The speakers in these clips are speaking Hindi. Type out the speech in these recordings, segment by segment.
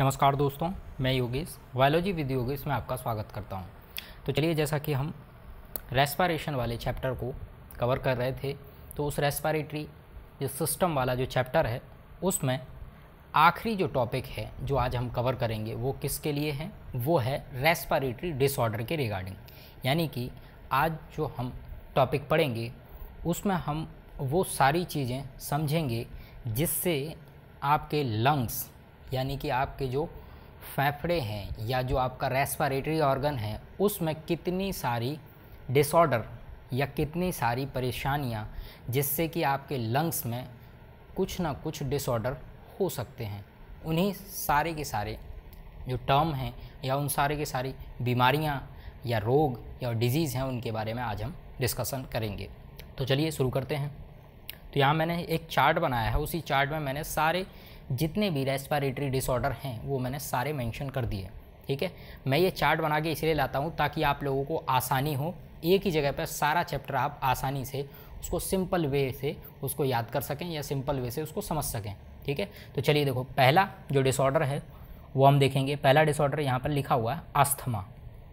नमस्कार दोस्तों, मैं योगेश बायोलॉजी विद योगेश में आपका स्वागत करता हूँ। तो चलिए, जैसा कि हम रेस्पायरेशन वाले चैप्टर को कवर कर रहे थे तो उस रेस्पायरेटरी जो सिस्टम वाला जो चैप्टर है, उसमें आखिरी जो टॉपिक है, जो आज हम कवर करेंगे, वो किसके लिए है? वो है रेस्पायरेटरी डिसऑर्डर के रिगार्डिंग यानी कि आज जो हम टॉपिक पढ़ेंगे, उसमें हम वो सारी चीज़ें समझेंगे, जिससे आपके लंग्स यानी कि आपके जो फेफड़े हैं या जो आपका रेस्पायरेटरी ऑर्गन है, उसमें कितनी सारी डिसऑर्डर या कितनी सारी परेशानियाँ जिससे कि आपके लंग्स में कुछ ना कुछ डिसऑर्डर हो सकते हैं। उन्हीं सारे के सारे जो टर्म हैं या उन सारे के सारी बीमारियाँ या रोग या डिज़ीज़ हैं, उनके बारे में आज हम डिस्कशन करेंगे। तो चलिए शुरू करते हैं। तो यहाँ मैंने एक चार्ट बनाया है, उसी चार्ट में मैंने सारे जितने भी रेस्पायरेटरी डिसऑर्डर हैं, वो मैंने सारे मेंशन कर दिए। ठीक है? मैं ये चार्ट बना के इसलिए लाता हूँ ताकि आप लोगों को आसानी हो। एक ही जगह पर सारा चैप्टर आप आसानी से, उसको सिंपल वे से उसको याद कर सकें या सिंपल वे से उसको समझ सकें। ठीक है? तो चलिए देखो, पहला जो डिसऑर्डर है, वो हम देखेंगे। पहला डिसऑर्डर यहाँ पर लिखा हुआ है आस्थमा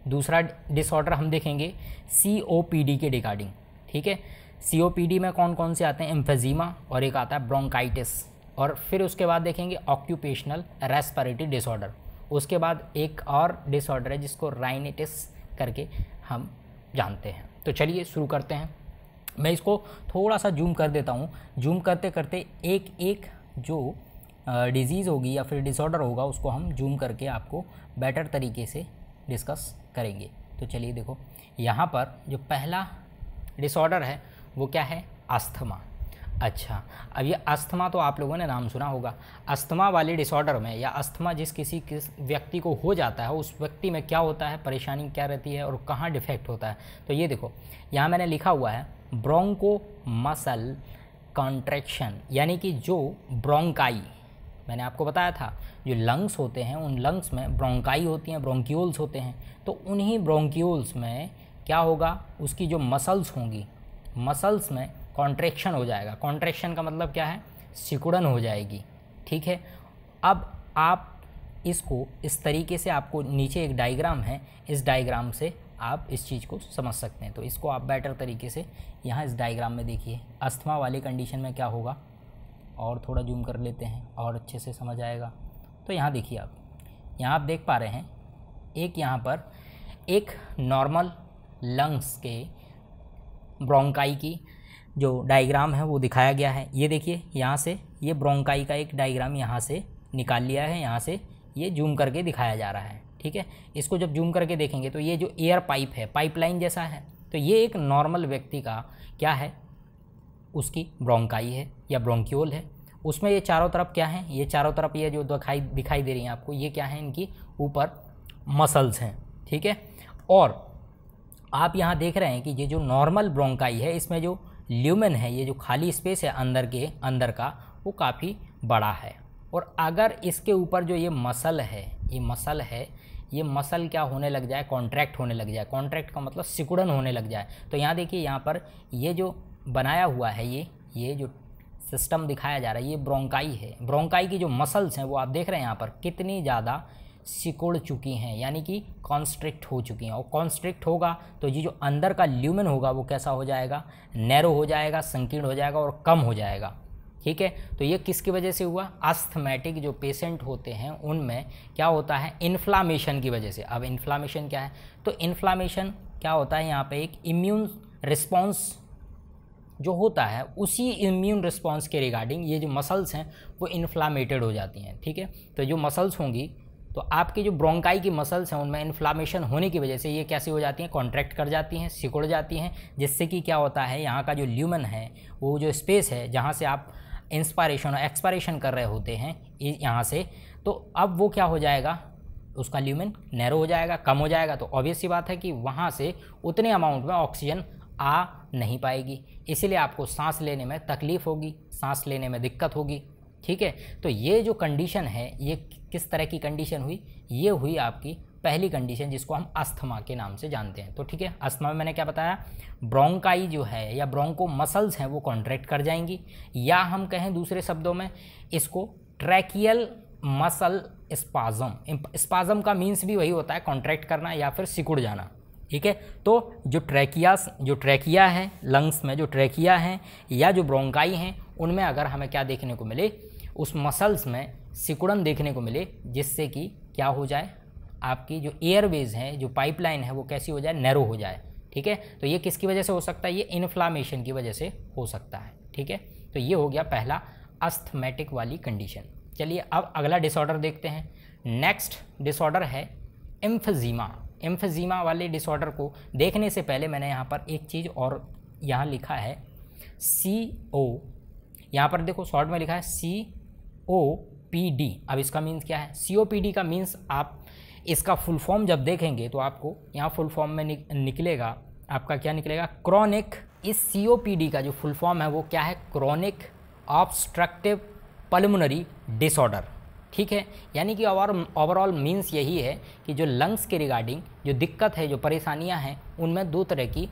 दूसरा डिसऑर्डर हम देखेंगे सीओपीडी के रिगार्डिंग ठीक है? सीओपीडी में कौन कौन से आते हैं? एम्फेजीमा और एक आता है ब्रोंकाइटिस और फिर उसके बाद देखेंगे ऑक्यूपेशनल रेस्पायरेटरी डिसऑर्डर उसके बाद एक और डिसऑर्डर है जिसको राइनेटिस करके हम जानते हैं। तो चलिए शुरू करते हैं। मैं इसको थोड़ा सा जूम कर देता हूँ। जूम करते करते एक एक जो डिज़ीज़ होगी या फिर डिसऑर्डर होगा उसको हम जूम करके आपको बेटर तरीके से डिस्कस करेंगे। तो चलिए देखो, यहाँ पर जो पहला डिसऑर्डर है वो क्या है? आस्थमा अच्छा अब ये अस्थमा तो आप लोगों ने नाम सुना होगा। अस्थमा वाले डिसऑर्डर में या अस्थमा जिस किसी किस व्यक्ति को हो जाता है, उस व्यक्ति में क्या होता है, परेशानी क्या रहती है और कहाँ डिफेक्ट होता है। तो ये देखो, यहाँ मैंने लिखा हुआ है ब्रोंको मसल कॉन्ट्रैक्शन यानी कि जो ब्रोंकाई मैंने आपको बताया था, जो लंग्स होते हैं, उन लंग्स में ब्रोंकाई होती हैं ब्रोंक्यूल्स होते हैं। तो उन्हीं ब्रोंक्यूल्स में क्या होगा, उसकी जो मसल्स होंगी मसल्स में कॉन्ट्रैक्शन हो जाएगा। कॉन्ट्रेक्शन का मतलब क्या है? सिकुड़न हो जाएगी। ठीक है? अब आप इसको इस तरीके से आपको नीचे एक डायग्राम है, इस डायग्राम से आप इस चीज़ को समझ सकते हैं। तो इसको आप बेटर तरीके से यहाँ इस डायग्राम में देखिए। अस्थमा वाली कंडीशन में क्या होगा? और थोड़ा जूम कर लेते हैं, और अच्छे से समझ आएगा। तो यहाँ देखिए आप। यहाँ आप देख पा रहे हैं, एक यहाँ पर एक नॉर्मल लंग्स के ब्रोंकाई की जो डायग्राम है वो दिखाया गया है। ये देखिए, यहाँ से ये ब्रोंकाई का एक डायग्राम यहाँ से निकाल लिया है, यहाँ से ये जूम करके दिखाया जा रहा है, ठीक है? इसको जब जूम करके देखेंगे तो ये जो एयर पाइप है पाइपलाइन जैसा है तो ये एक नॉर्मल व्यक्ति का क्या है? उसकी ब्रोंकाई है या ब्रोंक्यूल है। उसमें ये चारों तरफ़ क्या है? ये चारों तरफ़ ये जो दिखाई दिखाई दे रही हैं आपको, ये क्या है इनकी? ऊपर मसल्स हैं, ठीक है? और आप यहाँ देख रहे हैं कि ये जो नॉर्मल ब्रोंकाई है, इसमें जो ल्यूमेन है, ये जो खाली स्पेस है अंदर के, अंदर का, वो काफ़ी बड़ा है। और अगर इसके ऊपर जो ये मसल है, ये मसल है, ये मसल क्या होने लग जाए? कॉन्ट्रैक्ट होने लग जाए। कॉन्ट्रैक्ट का मतलब सिकुड़न होने लग जाए। तो यहाँ देखिए, यहाँ पर ये जो बनाया हुआ है, ये ये जो सिस्टम दिखाया जा रहा है, ये ब्रोंकाई है। ब्रोंकाई की जो मसल्स हैं, वो आप देख रहे हैं यहाँ पर कितनी ज़्यादा सिकुड़ चुकी हैं, यानी कि कॉन्स्ट्रिक्ट हो चुकी हैं। और कॉन्स्ट्रिक्ट होगा तो ये जो अंदर का ल्यूमन होगा वो कैसा हो जाएगा? नैरो हो जाएगा, संकीर्ण हो जाएगा और कम हो जाएगा। ठीक है? तो ये किसकी वजह से हुआ? अस्थमेटिक जो पेशेंट होते हैं, उनमें क्या होता है? इन्फ्लामेशन की वजह से। अब इन्फ्लामेशन क्या है? तो इन्फ्लामेशन क्या होता है यहाँ पे? एक इम्यून रिस्पॉन्स जो होता है, उसी इम्यून रिस्पॉन्स के रिगार्डिंग ये जो मसल्स हैं, वो इन्फ्लामेटेड हो जाती हैं। ठीक है? तो जो मसल्स होंगी तो आपकी जो ब्रोंकाई की मसल्स हैं, उनमें इन्फ्लामेशन होने की वजह से ये कैसी हो जाती हैं? कॉन्ट्रैक्ट कर जाती हैं, सिकुड़ जाती हैं, जिससे कि क्या होता है, यहाँ का जो ल्यूमन है, वो जो स्पेस है, जहाँ से आप इंस्पायरेशन और एक्सपायरेशन कर रहे होते हैं यहाँ से तो अब वो क्या हो जाएगा? उसका ल्यूमन नैरो हो जाएगा, कम हो जाएगा तो ऑब्वियस सी बात है कि वहाँ से उतने अमाउंट में ऑक्सीजन आ नहीं पाएगी। इसीलिए आपको सांस लेने में तकलीफ़ होगी, सांस लेने में दिक्कत होगी ठीक है? तो ये जो कंडीशन है, ये किस तरह की कंडीशन हुई? ये हुई आपकी पहली कंडीशन जिसको हम अस्थमा के नाम से जानते हैं। तो ठीक है अस्थमा में मैंने क्या बताया? ब्रोंकाई जो है या ब्रोंको मसल्स हैं, वो कॉन्ट्रैक्ट कर जाएँगी। या हम कहें दूसरे शब्दों में, इसको ट्रैकियल मसल स्पाजम स्पाजम का मीन्स भी वही होता है कॉन्ट्रैक्ट करना या फिर सिकुड़ जाना। ठीक है? तो जो ट्रैकिया जो ट्रैकिया है लंग्स में जो ट्रैकिया हैं या जो ब्रोंकाई हैं, उनमें अगर हमें क्या देखने को मिले? उस मसल्स में सिकुड़न देखने को मिले, जिससे कि क्या हो जाए? आपकी जो एयरवेज हैं, जो पाइपलाइन है, वो कैसी हो जाए? नैरो हो जाए। ठीक है? तो ये किसकी वजह से हो सकता है? ये इन्फ्लामेशन की वजह से हो सकता है। ठीक है? तो ये हो गया पहला अस्थमेटिक वाली कंडीशन चलिए अब अगला डिसऑर्डर देखते हैं। नेक्स्ट डिसऑर्डर है एम्फजीमा एम्फजीमा वाले डिसऑर्डर को देखने से पहले मैंने यहाँ पर एक चीज़ और यहाँ लिखा है। सी ओ यहाँ पर देखो शॉर्ट में लिखा है सी ओ पी डी अब इसका मीन्स क्या है? सी ओ पी डी का मीन्स आप इसका फुल फॉर्म जब देखेंगे तो आपको यहाँ फुल फॉर्म में निकलेगा। आपका क्या निकलेगा? क्रॉनिक इस सी ओ पी डी का जो फुल फॉर्म है वो क्या है? क्रॉनिक ऑब्स्ट्रक्टिव पल्मोनरी डिसऑर्डर ठीक है? यानी कि ओवरऑल मीन्स यही है कि जो लंग्स के रिगार्डिंग जो दिक्कत है, जो परेशानियाँ हैं, उनमें दो तरह की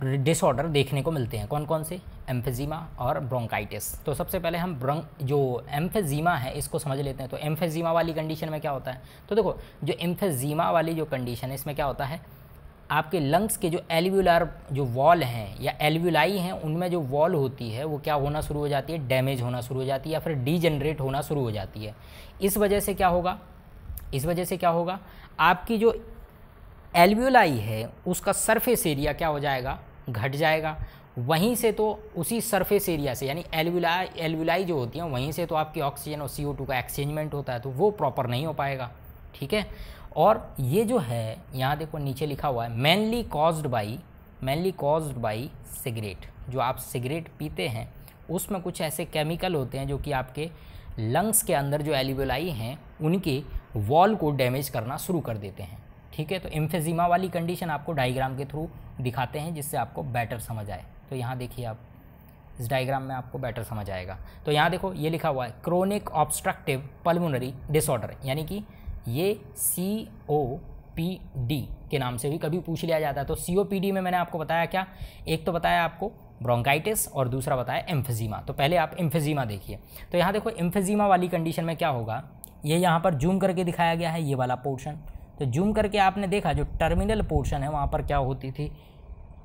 डिसऑर्डर देखने को मिलते हैं। कौन कौन से? एम्फेजीमा और ब्रोंकाइटिस तो सबसे पहले हम ब्रोंक जो एम्फेजीमा है, इसको समझ लेते हैं। तो एम्फेजीमा वाली कंडीशन में क्या होता है? तो देखो, जो एम्फेजीमा वाली जो कंडीशन है, इसमें क्या होता है? आपके लंग्स के जो एल्वुलर जो वॉल हैं या एल्वुलाई हैं, उनमें जो वॉल होती है, वो क्या होना शुरू हो जाती है? डैमेज होना शुरू हो जाती है या फिर डीजनरेट होना शुरू हो जाती है। इस वजह से क्या होगा? इस वजह से क्या होगा? आपकी जो एल्वुलाई है, उसका सरफेस एरिया क्या हो जाएगा? घट जाएगा। वहीं से तो उसी सरफेस एरिया से, यानी एल्वुलाई एल्वुलाई जो होती हैं, वहीं से तो आपकी ऑक्सीजन और सी का एक्सचेंजमेंट होता है तो वो प्रॉपर नहीं हो पाएगा। ठीक है? और ये जो है, यहाँ देखो नीचे लिखा हुआ है mainly caused by mainly caused by cigarette जो आप सिगरेट पीते हैं, उसमें कुछ ऐसे केमिकल होते हैं जो कि आपके लंग्स के अंदर जो एलिवलाई हैं, उनके वॉल को डैमेज करना शुरू कर देते हैं। ठीक है? तो इम्फेजिमा वाली कंडीशन आपको डायग्राम के थ्रू दिखाते हैं, जिससे आपको बेटर समझ आए। तो यहाँ देखिए आप, इस डायग्राम में आपको बेटर समझ आएगा। तो यहाँ देखो, ये लिखा हुआ है क्रोनिक ऑब्स्ट्रक्टिव पल्मोनरी डिसऑर्डर यानी कि ये सी ओ पी डी के नाम से भी कभी पूछ लिया जाता है। तो सी ओ पी डी में मैंने आपको बताया क्या? एक तो बताया आपको ब्रोंकाइटिस और दूसरा बताया एम्फेजीमा तो पहले आप एम्फेजीमा देखिए। तो यहाँ देखो एम्फेजीमा वाली कंडीशन में क्या होगा? ये यहाँ पर जूम करके दिखाया गया है, ये वाला पोर्शन तो जूम करके आपने देखा जो टर्मिनल पोर्शन है, वहाँ पर क्या होती थी?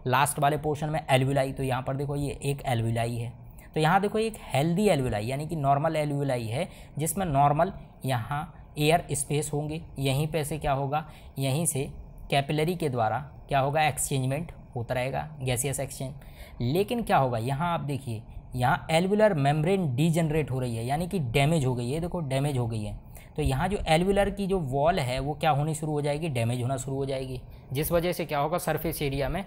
लास्ट वाले पोर्शन में एलविलाई तो यहाँ पर देखो ये एक एलविलाई है। तो यहाँ देखो एक हेल्दी एलविलाई यानी कि नॉर्मल एलविलाई है, जिसमें नॉर्मल यहाँ एयर स्पेस होंगे। यहीं पे से क्या होगा? यहीं से कैपिलरी के द्वारा क्या होगा? एक्सचेंजमेंट होता रहेगा गैसियस एक्सचेंज लेकिन क्या होगा? यहाँ आप देखिए, यहाँ एल्वुलर मेम्ब्रेन डीजनरेट हो रही है, यानी कि डैमेज हो गई है। देखो डैमेज हो गई है। तो यहाँ जो एल्वुलर की जो वॉल है, वो क्या होनी शुरू हो जाएगी? डैमेज होना शुरू हो जाएगी। जिस वजह से क्या होगा? सरफेस एरिया में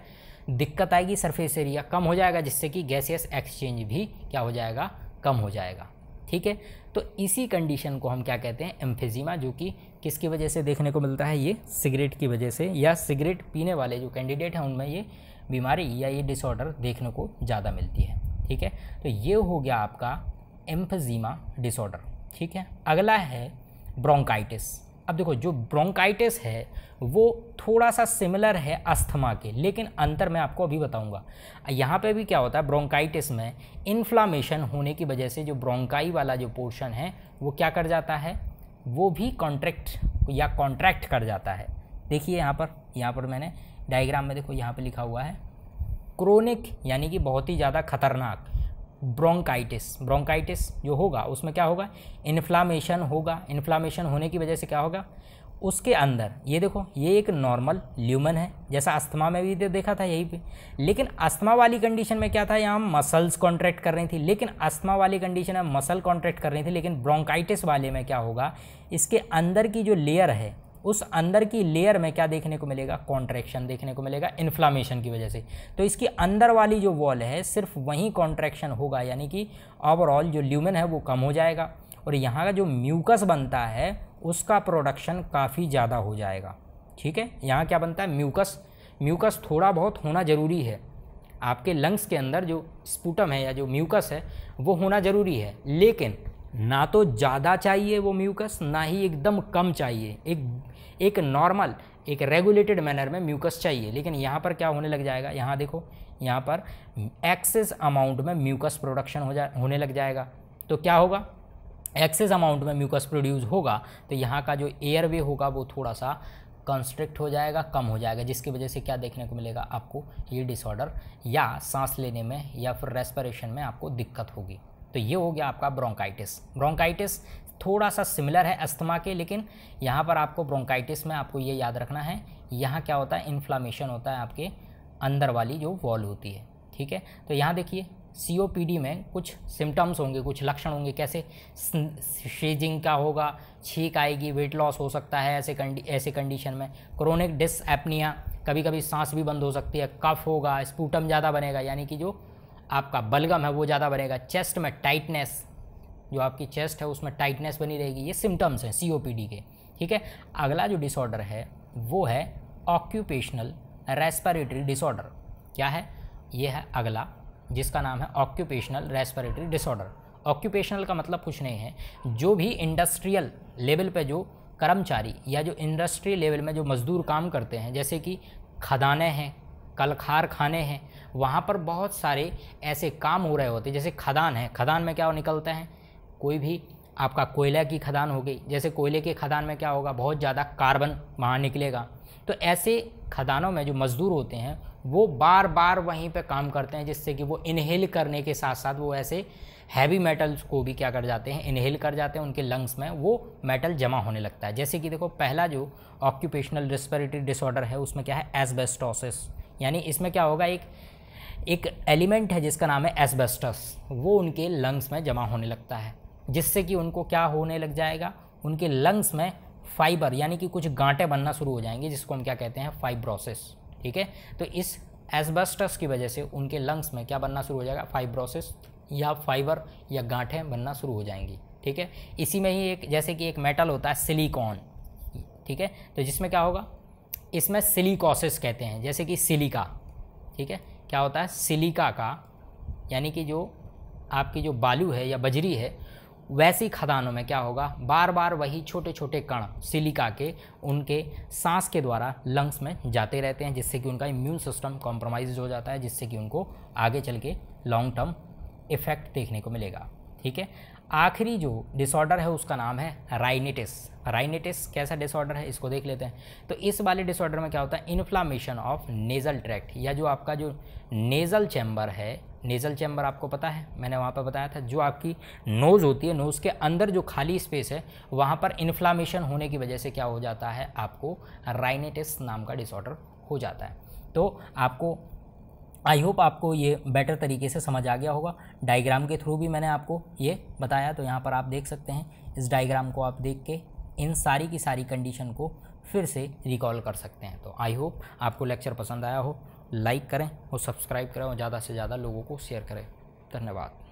दिक्कत आएगी सरफेस एरिया कम हो जाएगा, जिससे कि गैसियस एक्सचेंज भी क्या हो जाएगा? कम हो जाएगा। ठीक है? तो इसी कंडीशन को हम क्या कहते हैं? एम्फेजिमा जो कि किसकी वजह से देखने को मिलता है? ये सिगरेट की वजह से, या सिगरेट पीने वाले जो कैंडिडेट हैं, उनमें ये बीमारी या ये डिसऑर्डर देखने को ज़्यादा मिलती है। ठीक है? तो ये हो गया आपका एम्फेजिमा डिसऑर्डर ठीक है? अगला है ब्रोंकाइटिस। अब देखो, जो ब्रोंकाइटिस है, वो थोड़ा सा सिमिलर है अस्थमा के, लेकिन अंतर मैं आपको अभी बताऊँगा। यहाँ पे भी क्या होता है, ब्रोंकाइटिस में इन्फ्लामेशन होने की वजह से जो ब्रोंकाई वाला जो पोर्शन है, वो क्या कर जाता है? वो भी कॉन्ट्रैक्ट या कॉन्ट्रैक्ट कर जाता है। देखिए यहाँ पर यहाँ पर मैंने डायग्राम में देखो, यहाँ पर लिखा हुआ है क्रोनिक यानी कि बहुत ही ज़्यादा खतरनाक। ब्रोंकाइटिस। ब्रोंकाइटिस जो होगा, उसमें क्या होगा? इन्फ्लामेशन होगा। इन्फ्लामेशन होने की वजह से क्या होगा? उसके अंदर, ये देखो, ये एक नॉर्मल ल्यूमन है। जैसा अस्थमा में भी देखा था यही पे। लेकिन अस्थमा वाली कंडीशन में क्या था? यहाँ मसल्स कॉन्ट्रैक्ट कर रही थी। लेकिन अस्थमा वाली कंडीशन में मसल कॉन्ट्रैक्ट कर रही थी, लेकिन ब्रोंकाइटिस वाले में क्या होगा? इसके अंदर की जो लेयर है उस अंदर की लेयर में क्या देखने को मिलेगा? कॉन्ट्रैक्शन देखने को मिलेगा इन्फ्लामेशन की वजह से। तो इसकी अंदर वाली जो वॉल है, सिर्फ़ वहीं कॉन्ट्रैक्शन होगा, यानी कि ओवरऑल जो ल्यूमन है वो कम हो जाएगा। और यहाँ का जो म्यूकस बनता है, उसका प्रोडक्शन काफ़ी ज़्यादा हो जाएगा। ठीक है? यहाँ क्या बनता है? म्यूकस म्यूकस थोड़ा बहुत होना ज़रूरी है। आपके लंग्स के अंदर जो स्पूटम है या जो म्यूकस है, वो होना ज़रूरी है। लेकिन ना तो ज़्यादा चाहिए वो म्यूकस ना ही एकदम कम चाहिए। एक एक नॉर्मल एक रेगुलेटेड मैनर में म्यूकस चाहिए। लेकिन यहाँ पर क्या होने लग जाएगा? यहाँ देखो, यहाँ पर एक्सेस अमाउंट में म्यूकस प्रोडक्शन हो जा, होने लग जाएगा। तो क्या होगा? एक्सेस अमाउंट में म्यूकस प्रोड्यूस होगा तो यहाँ का जो एयर वे होगा, वो थोड़ा सा कंस्ट्रिक्ट हो जाएगा, कम हो जाएगा, जिसकी वजह से क्या देखने को मिलेगा? आपको ये डिसऑर्डर या सांस लेने में या फिर रेस्परेशन में आपको दिक्कत होगी। तो ये हो गया आपका ब्रोंकाइटिस ब्रोंकाइटिस थोड़ा सा सिमिलर है अस्थमा के, लेकिन यहाँ पर आपको ब्रोंकाइटिस में आपको ये याद रखना है, यहाँ क्या होता है इन्फ्लामेशन होता है आपके अंदर वाली जो वॉल होती है, ठीक है? तो यहाँ देखिए सीओपीडी में कुछ सिम्टम्स होंगे, कुछ लक्षण होंगे, कैसे शेजिंग का होगा, छींक आएगी वेट लॉस हो सकता है ऐसे कंडी ऐसे कंडीशन में क्रोनिक डिस एपनिया कभी कभी सांस भी बंद हो सकती है, कफ होगा स्पूटम ज़्यादा बनेगा, यानी कि जो आपका बलगम है वो ज़्यादा बनेगा चेस्ट में टाइटनेस जो आपकी चेस्ट है, उसमें टाइटनेस बनी रहेगी। ये सिम्टम्स हैं सीओपीडी के, ठीक है? अगला जो डिसऑर्डर है, वो है ऑक्यूपेशनल रेस्पिरेटरी डिसऑर्डर क्या है? ये है अगला, जिसका नाम है ऑक्यूपेशनल रेस्पिरेटरी डिसऑर्डर ऑक्यूपेशनल का मतलब कुछ नहीं है। जो भी इंडस्ट्रियल लेवल पे जो कर्मचारी या जो इंडस्ट्री लेवल में जो मज़दूर काम करते हैं, जैसे कि खदानें हैं, कलखार खाने हैं, वहाँ पर बहुत सारे ऐसे काम हो रहे होते हैं, जैसे खदान है। खदान में क्या निकलता है? कोई भी आपका कोयला की खदान हो गई। जैसे कोयले के खदान में क्या होगा? बहुत ज़्यादा कार्बन वहाँ निकलेगा। तो ऐसे खदानों में जो मज़दूर होते हैं, वो बार बार वहीं पे काम करते हैं, जिससे कि वो इनहेल करने के साथ साथ वो ऐसे हैवी मेटल्स को भी क्या कर जाते हैं? इनहेल कर जाते हैं, उनके लंग्स में वो मेटल जमा होने लगता है। जैसे कि देखो, पहला जो ऑक्यूपेशनल रेस्पिरेटरी डिसऑर्डर है, उसमें क्या है? एसबेस्टोसिस यानी इसमें क्या होगा? एक एक एलिमेंट है जिसका नाम है एसबेस्टस वो उनके लंग्स में जमा होने लगता है। जिससे कि उनको क्या होने लग जाएगा? उनके लंग्स में फाइबर यानी कि कुछ गांठें बनना शुरू हो जाएँगी, जिसको हम क्या कहते हैं? फाइब्रोसिस ठीक है? तो इस एसबस्टस की वजह से उनके लंग्स में क्या बनना शुरू हो जाएगा? फाइब्रोसिस या फाइबर या गांठें बनना शुरू हो जाएँगी, ठीक है? इसी में ही एक, जैसे कि एक मेटल होता है सिलिकॉन ठीक है? तो जिसमें क्या होगा? इसमें सिलिकोसिस कहते हैं, जैसे कि सिलिका ठीक है? क्या होता है? सिलिका का, यानी कि जो आपकी जो बालू है या बजरी है वैसी खदानों में क्या होगा? बार बार वही छोटे छोटे कण सिलिका के, उनके सांस के द्वारा लंग्स में जाते रहते हैं, जिससे कि उनका इम्यून सिस्टम कॉम्प्रोमाइज हो जाता है, जिससे कि उनको आगे चल के लॉन्ग टर्म इफ़ेक्ट देखने को मिलेगा। ठीक है? आखिरी जो डिसऑर्डर है, उसका नाम है राइनेटिस। राइनेटिस कैसा डिसऑर्डर है, इसको देख लेते हैं। तो इस वाले डिसऑर्डर में क्या होता है? इन्फ्लामेशन ऑफ़ नेज़ल ट्रैक्ट, या जो आपका जो नेज़ल चैम्बर है नेज़ल चैम्बर आपको पता है, मैंने वहाँ पर बताया था, जो आपकी नोज़ होती है नोज़ के अंदर जो खाली स्पेस है, वहाँ पर इन्फ्लामेशन होने की वजह से क्या हो जाता है, आपको राइनेटिस नाम का डिसऑर्डर हो जाता है। तो आपको आई होप आपको ये बेटर तरीके से समझ आ गया होगा। डायग्राम के थ्रू भी मैंने आपको ये बताया तो यहाँ पर आप देख सकते हैं। इस डायग्राम को आप देख के इन सारी की सारी कंडीशन को फिर से रिकॉल कर सकते हैं। तो आई होप आपको लेक्चर पसंद आया हो। लाइक करें और सब्सक्राइब करें और ज़्यादा से ज़्यादा लोगों को शेयर करें। धन्यवाद।